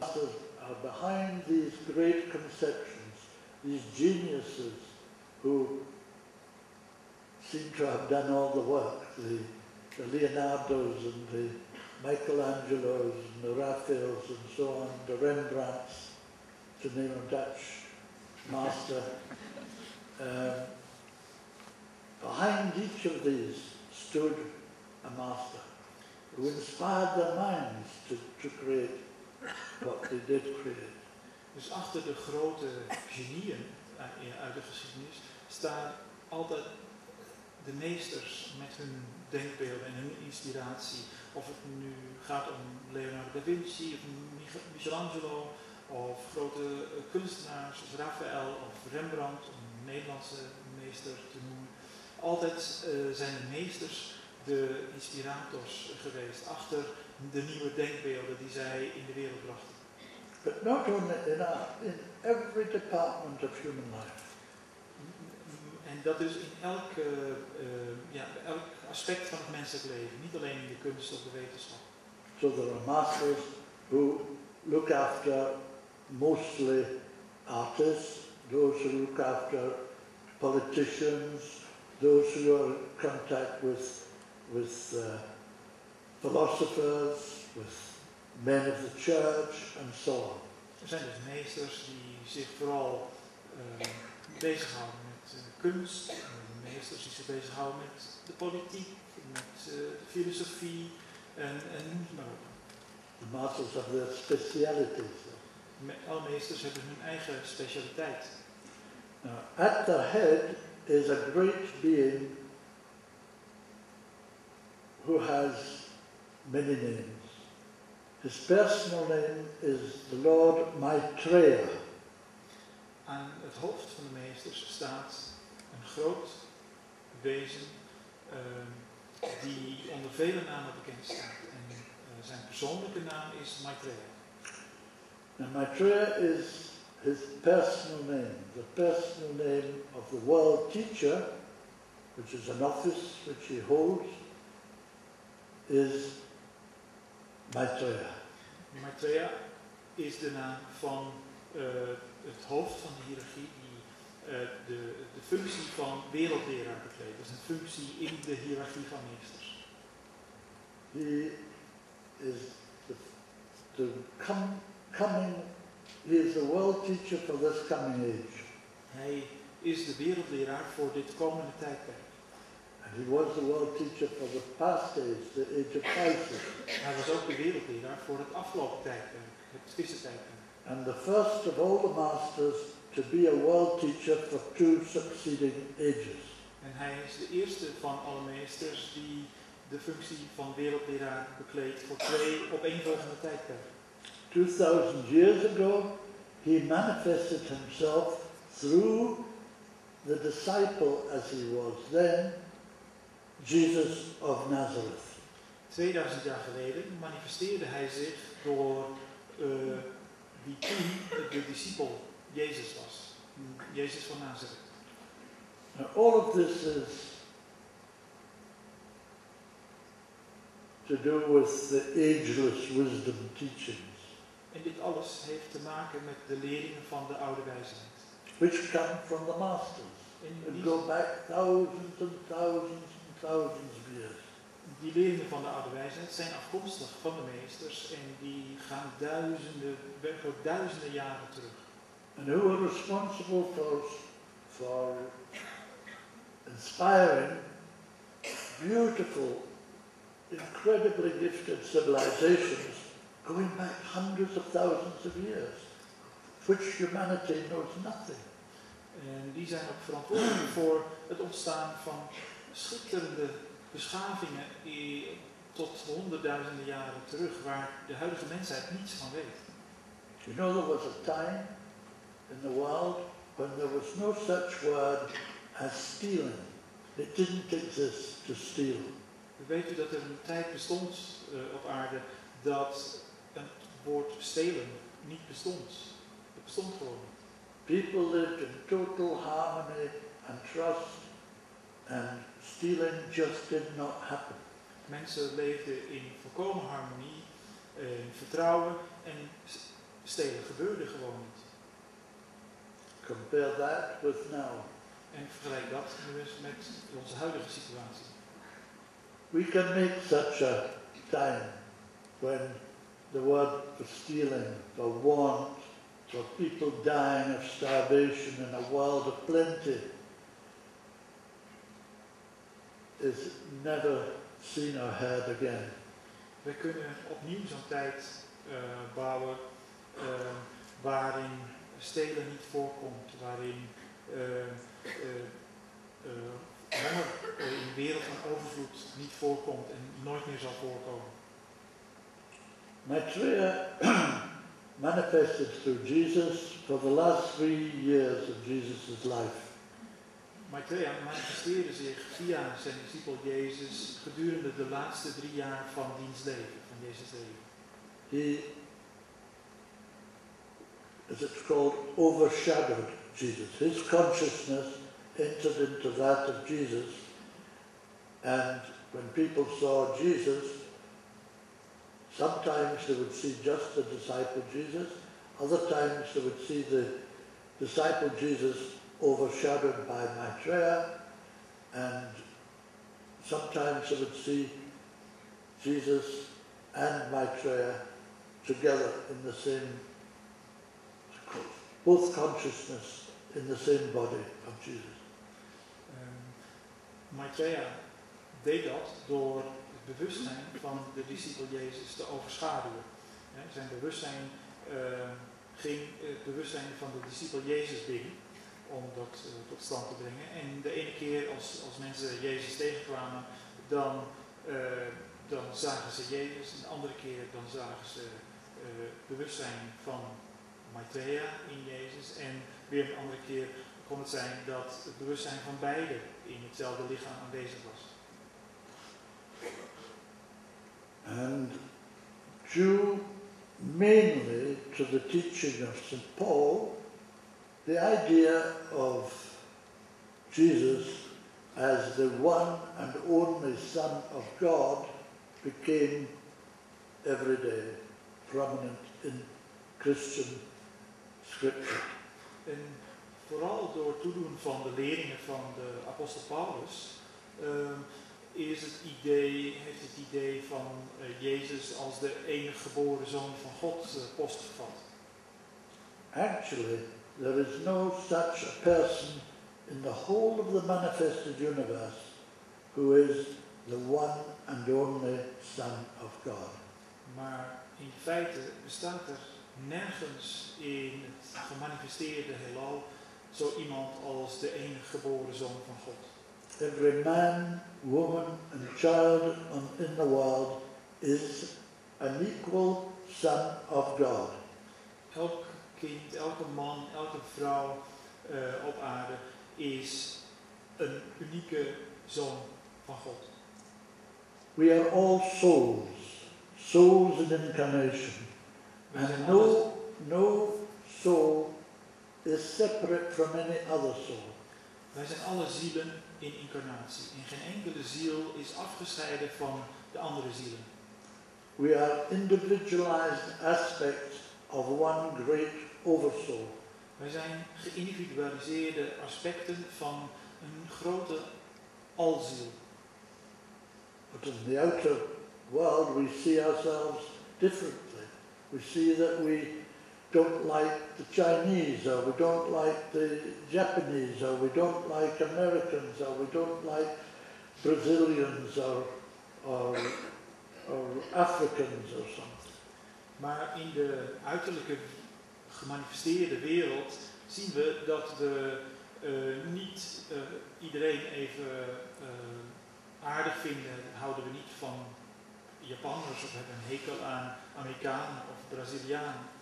masters are behind these great conceptions, these geniuses who seem to have done all the work, the, the Leonardos and the Michelangelos and the Raphaels and so on, the Rembrandts, to name a Dutch master. Um, behind each of these stood a master who inspired their minds to, to create what they did. Dus achter de grote genieën eh, uit de geschiedenis staan altijd de meesters met hun denkbeelden en hun inspiratie. Of het nu gaat om Leonardo da Vinci of Michelangelo of grote eh, kunstenaars zoals Raphaël of Rembrandt, om een Nederlandse meester te noemen. Altijd uh, zijn de meesters de inspirators geweest achter de nieuwe denkbeelden die zij in de wereld brachten. But not only in, our, in every department of human life. En dat is in elk, uh, ja, elk aspect van het menselijk leven, niet alleen in de kunst of de wetenschap. So there are masters who look after mostly artists, those who look after politicians, those who are in contact with, with uh, philosophers, with men of the church, and so on. Er zijn dus meesters die zich vooral uh, bezighouden met uh, kunst, en meesters die zich bezighouden met de politiek, met uh, de filosofie en, en noem maar op. The masters have their specialities. Alle meesters hebben hun eigen specialiteit. Now, at the head is a great being who has many names. His personal name is the Lord Maitreya. Aan het hoofd van de meesters staat een groot wezen uh, die onder vele namen bekend staat. En uh, zijn persoonlijke naam is Maitreya. And Maitreya is his personal name, the personal name of the world teacher, which is an office which he holds, is Maitreya. Maitreya is de naam van uh, het hoofd van de hiërarchie die uh, de, de functie van wereldleraar bekleedt. Is een functie in de hiërarchie van meesters. He is the, the come, coming, he is the world teacher for this coming age. Hij is de wereldleraar voor dit komende tijdperk. And he was the world teacher for the past age, the age of crisis. Hij was ook de wereldleraar voor het afgelopen tijdperk, het tussentijdperk. And the first of all the masters to be a world teacher for two succeeding ages. En hij is de eerste van alle meesters die de functie van wereldleraar bekleedt voor twee opeenvolgende tijdperken. 2000 years ago, he manifested himself through the disciple as he was then, Jesus of Nazareth. 2000 jaar geleden manifesteerde hij zich door uh, die toen de discipel Jezus was. Jezus van Nazareth. Now, all of this is to do with the ageless wisdom teachings. En dit alles heeft te maken met de leringen van de oude wijsheid. Which come from the masters. And go back thousands and thousands Die leringen van de oude wijsheid zijn afkomstig van de meesters en die gaan duizenden, werkelijk duizenden jaren terug. And who are responsible for, for inspiring beautiful, incredibly gifted civilizations going back hundreds of thousands of years, which humanity knows nothing. En die zijn ook verantwoordelijk voor het ontstaan van schitterende beschavingen tot honderdduizenden jaren terug, waar de huidige mensheid niets van weet. You know, there was a time in the world when there was no such word as stealing. It didn't exist to steal. Weet u dat er een tijd bestond uh, op aarde dat het woord stelen niet bestond? Het bestond gewoon niet. People lived in total harmony and trust and stealing just did not happen. Mensen leefden in volkomen harmonie, eh, in vertrouwen en stelen gebeurde gewoon niet. Compare that with now. En vergelijk dat met onze huidige situatie. We can make such a time when the word for stealing, for want, for people dying of starvation in a world of plenty is never seen or heard again. We kunnen opnieuw zo'n tijd uh, bouwen uh, waarin stelen niet voorkomt, waarin uh, honger in een wereld van overvloed niet voorkomt en nooit meer zal voorkomen. Maitreya manifested through Jesus for the last three years of Jesus' life. Maitreya manifesteerde zich via zijn discipel Jezus gedurende de laatste drie jaar van diens leven, van Jezus leven. He, as it's called, overshadowed Jesus. His consciousness entered into that of Jesus, and when people saw Jesus, sometimes they would see just the disciple Jesus, other times they would see the disciple Jesus overshadowed by Maitreya, and sometimes I would see Jesus and Maitreya together in the same, both consciousness in the same body of Jesus. Um, Maitreya deed dat door het bewustzijn van de discipel Jezus te overschaduwen. Ja, zijn bewustzijn uh, ging het bewustzijn van de discipel Jezus binnen om dat uh, tot stand te brengen. En de ene keer als, als mensen Jezus tegenkwamen, dan, uh, dan zagen ze Jezus. En de andere keer dan zagen ze uh, bewustzijn van Maitreya in Jezus. En weer een andere keer kon het zijn dat het bewustzijn van beide in hetzelfde lichaam aanwezig was. And due mainly to the teaching of St. Paul, the idea of Jesus as the one and only Son of God became every day prominent in Christian scripture. En vooral door toedoen van de leringen van de apostel Paulus uh, is het idee, heeft het idee van uh, Jezus als de enige geboren zoon van God uh, postgevat. Actually, there is no such a person in the whole of the manifested universe who is the one and only Son of God. Maar in feite bestaat er nergens in het gemanifesteerde heelal zo iemand als de enige geboren zoon van God. Every man, woman and child on, in the world is an equal son of God. Elk kind, elke man, elke vrouw uh, op aarde is een unieke zoon van God. We are all souls, souls in incarnation. And no, no soul is separate from any other soul. Wij zijn alle zielen in incarnatie. En geen enkele ziel is afgescheiden van de andere zielen. We are individualized aspects of one great oversoul. Wij zijn geïndividualiseerde aspecten van een grote alziel. But in the outer world we see ourselves differently. We see that we don't like the Chinese, or we don't like the Japanese, or we don't like Americans, or we don't like Brazilians, or, or, or Africans, or something. Maar in de uiterlijke gemanifesteerde wereld zien we dat we uh, niet uh, iedereen even uh, aardig vinden. Houden we niet van Japanners of hebben een hekel aan Amerikanen of Brazilianen.